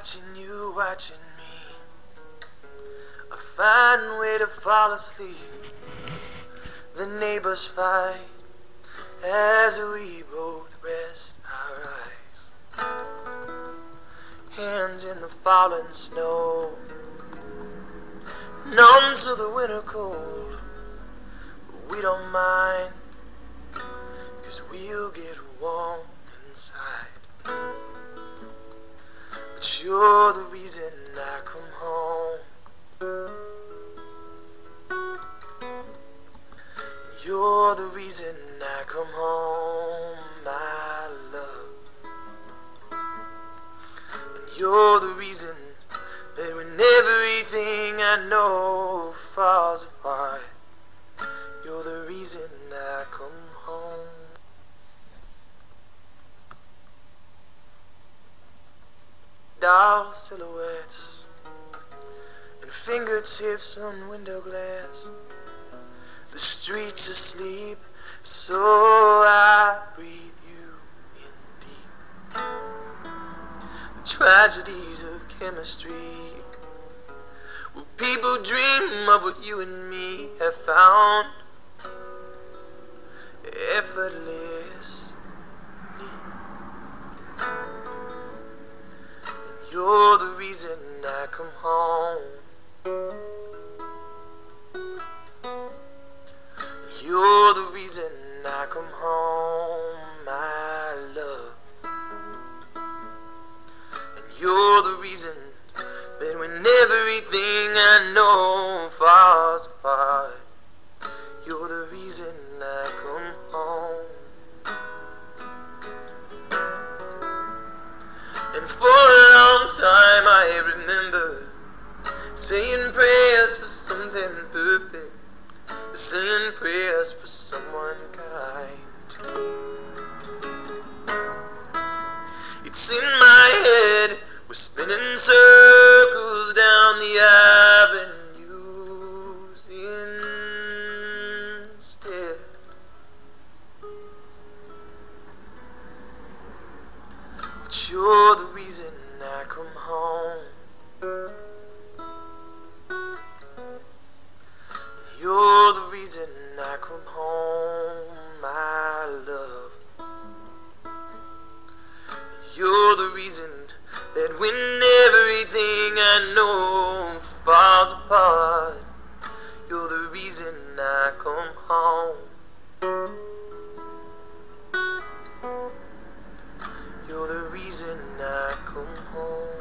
Watching you, watching me. A fine way to fall asleep. The neighbors fight as we both rest our eyes. Hands in the falling snow. Numb to the winter cold. But we don't mind. Cause we'll get warm inside. But you're the reason I come home. You're the reason I come home, my love. And you're the reason that when everything I know falls apart, you're the reason I come home. Doll silhouettes and fingertips on window glass. The streets asleep, so I breathe you in deep. The tragedies of chemistry. People dream of what you and me have found? Effortless. Reason I come home. You're the reason I come home, my love. And you're the reason that when everything I know falls apart, you're the reason I come home. And for long time I remember saying prayers for something perfect saying prayers for someone kind. It's in my head, we're spinning circles down the avenues instead. But you're the reason I come home. You're the reason I come home, my love. You're the reason that when everything I know falls apart, you're the reason I come home. You're the reason Oh.